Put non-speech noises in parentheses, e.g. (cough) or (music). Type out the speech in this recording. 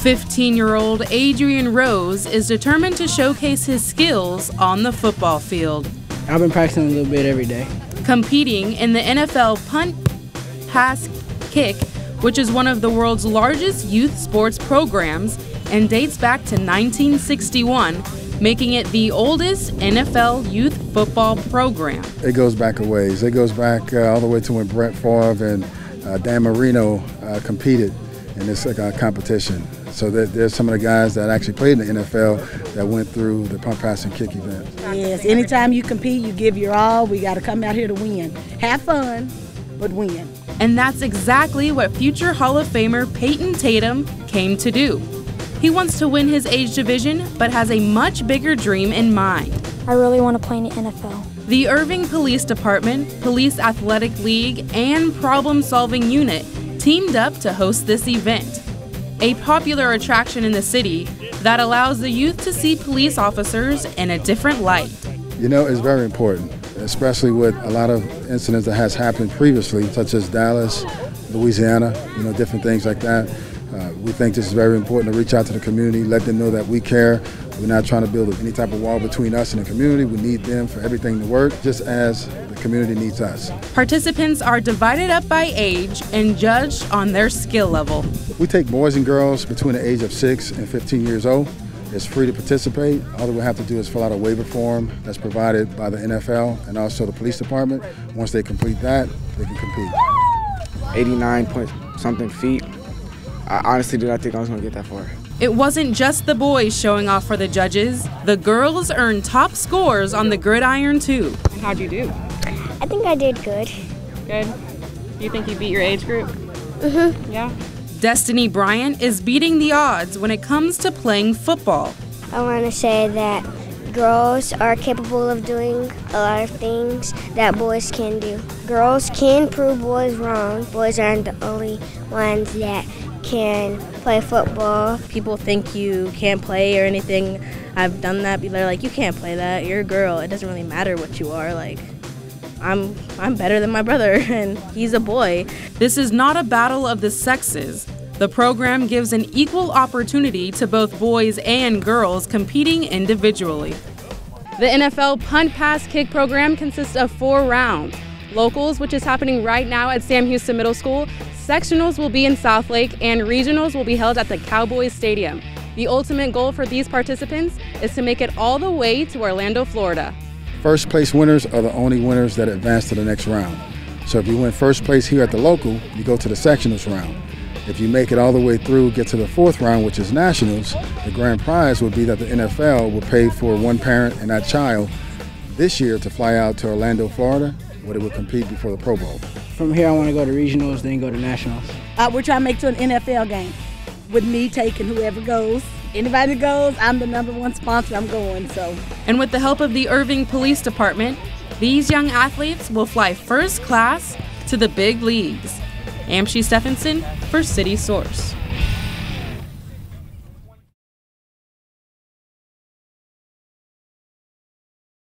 15 year old Adrian Rose is determined to showcase his skills on the football field. I've been practicing a little bit every day. Competing in the NFL punt, pass, kick, which is one of the world's largest youth sports programs and dates back to 1961, making it the oldest NFL youth football program. It goes back a ways. It goes back uh, all the way to when Brett Favre and uh, Dan Marino uh, competed in this uh, competition. So there's some of the guys that actually played in the NFL that went through the punt, pass, and kick event. Yes, anytime you compete, you give your all. We got to come out here to win. Have fun, but win. And that's exactly what future Hall of Famer Peyton Tatum came to do. He wants to win his age division, but has a much bigger dream in mind. I really want to play in the NFL. The Irving Police Department, Police Athletic League, and Problem Solving Unit teamed up to host this event, a popular attraction in the city that allows the youth to see police officers in a different light. You know, it's very important, especially with a lot of incidents that has happened previously, such as Dallas, Louisiana, you know, different things like that. Uh, we think this is very important to reach out to the community, let them know that we care. We're not trying to build any type of wall between us and the community. We need them for everything to work, just as the community needs us. Participants are divided up by age and judged on their skill level. We take boys and girls between the age of 6 and 15 years old. It's free to participate. All they have to do is fill out a waiver form that's provided by the NFL and also the police department. Once they complete that, they can compete. 89 point something feet I honestly did not think I was going to get that far. It wasn't just the boys showing off for the judges. The girls earned top scores on the gridiron too. And how'd you do? I think I did good. Good. You think you beat your age group? Mhm. Yeah. Destiny Bryant is beating the odds when it comes to playing football. I want to say that girls are capable of doing a lot of things that boys can do. Girls can prove boys wrong. Boys aren't the only ones that can play football. People think you can't play or anything. I've done that. They're like, you can't play that. You're a girl. It doesn't really matter what you are. Like, I'm I'm better than my brother, (laughs) and he's a boy. This is not a battle of the sexes. The program gives an equal opportunity to both boys and girls competing individually. The NFL punt pass kick program consists of four rounds. Locals, which is happening right now at Sam Houston Middle School, Sectionals will be in Southlake and regionals will be held at the Cowboys Stadium. The ultimate goal for these participants is to make it all the way to Orlando, Florida. First place winners are the only winners that advance to the next round. So if you win first place here at the local, you go to the sectionals round. If you make it all the way through, get to the fourth round, which is nationals, the grand prize would be that the NFL will pay for one parent and that child this year to fly out to Orlando, Florida, where they will compete before the Pro Bowl. From here, I want to go to regionals, then go to nationals. Uh, we're trying to make to an NFL game with me taking whoever goes. Anybody that goes, I'm the number one sponsor. I'm going. So. And with the help of the Irving Police Department, these young athletes will fly first class to the big leagues. Amshi Stephenson for City Source.